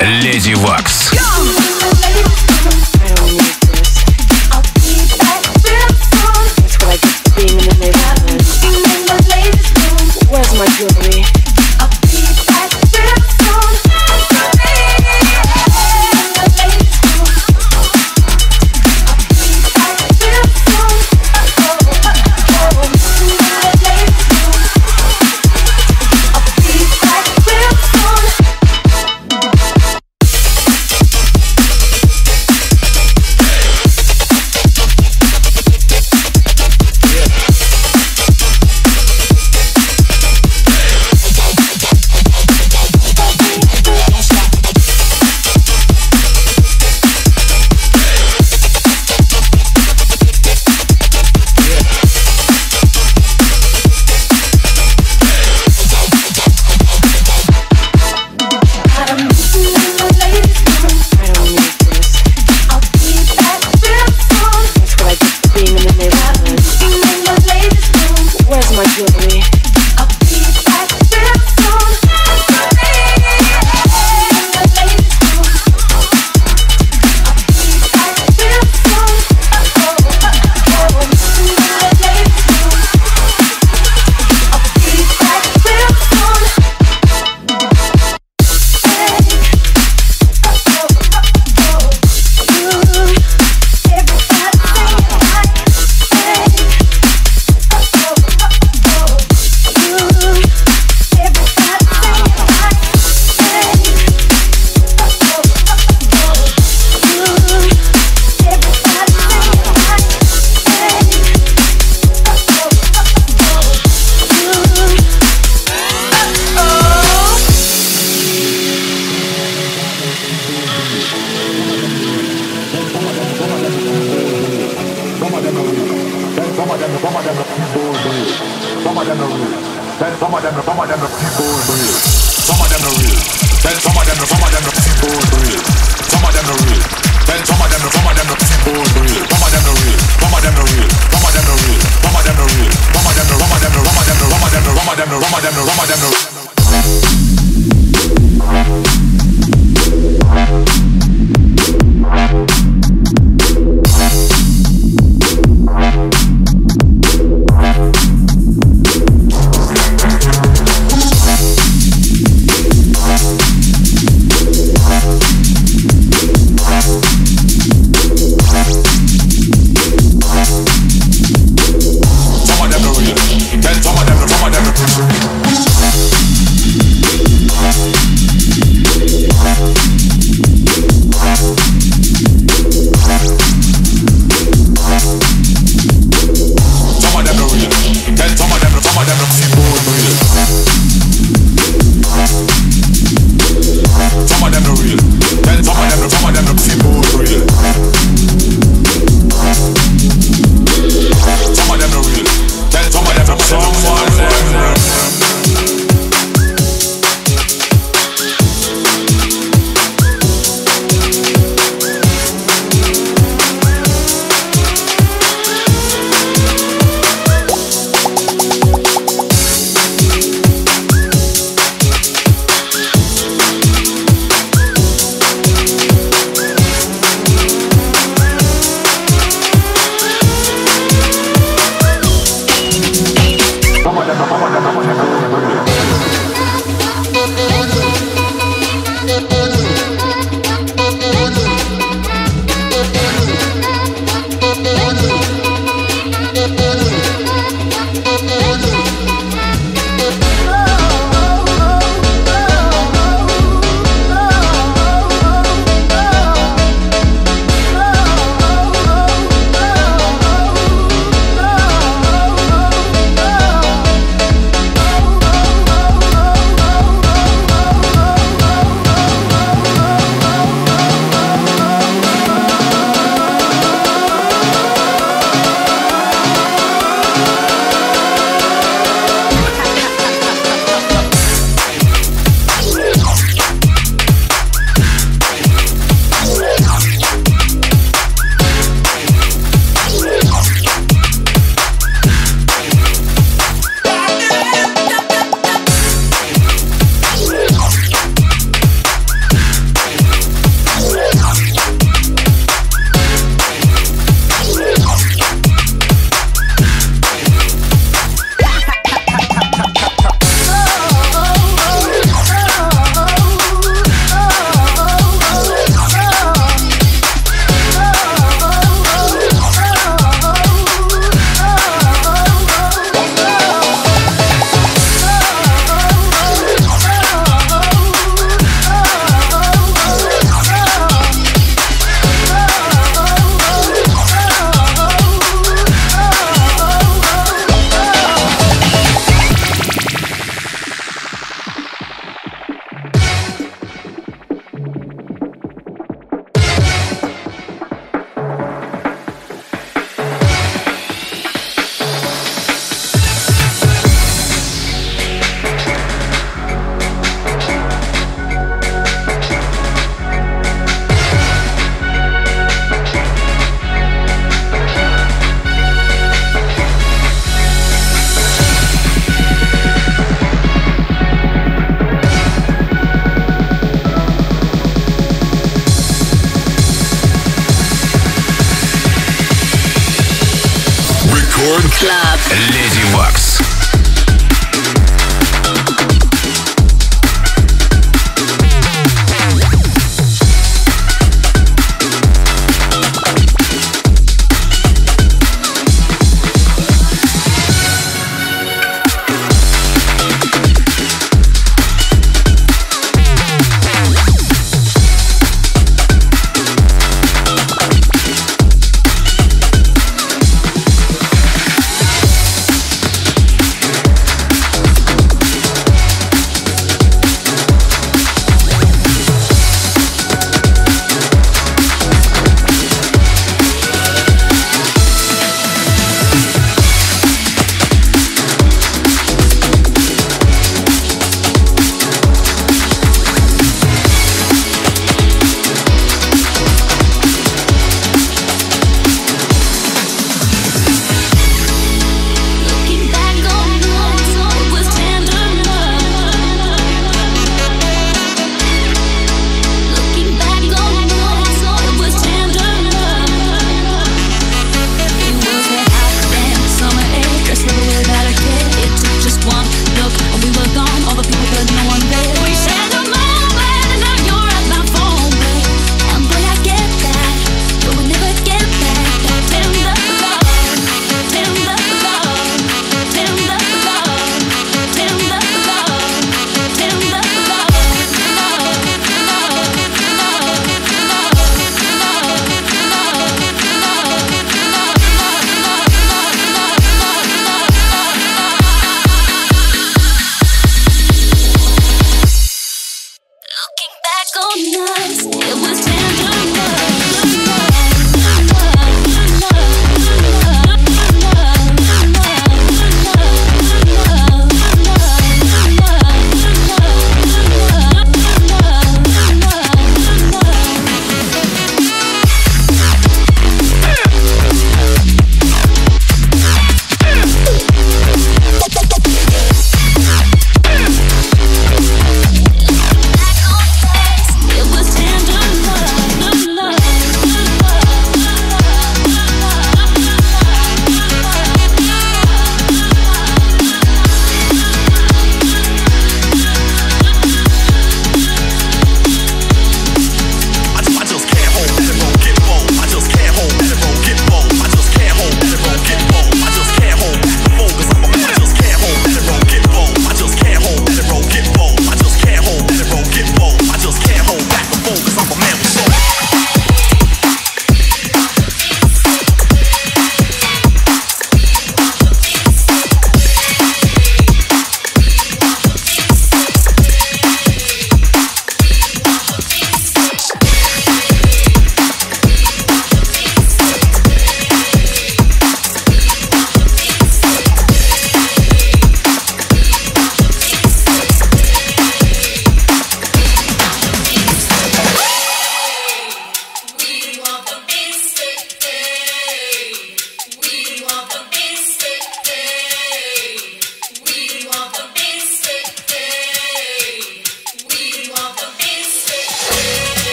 Леди Вак.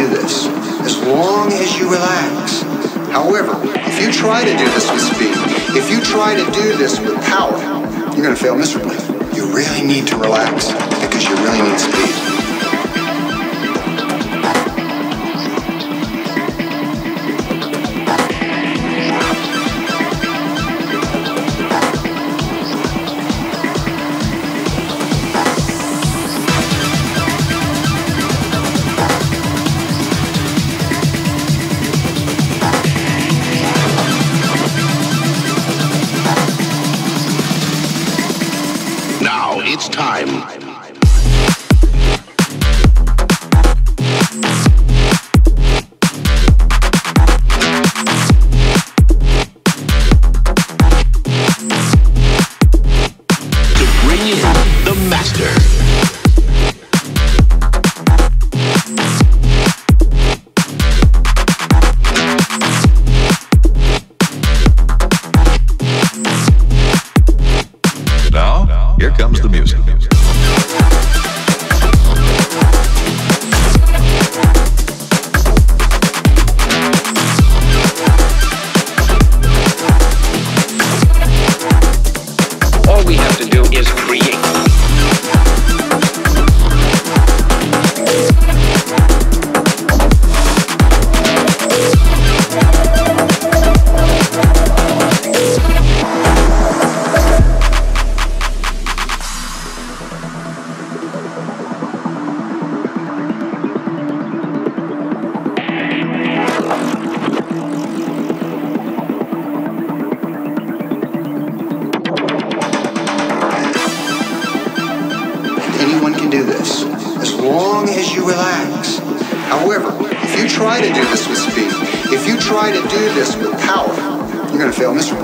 do this as long as you relax. However, if you try to do this with speed, if you try to do this with power, you're going to fail miserably. You really need to relax because you really need speed. with power, you're going to fail miserably.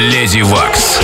Леди Вакс.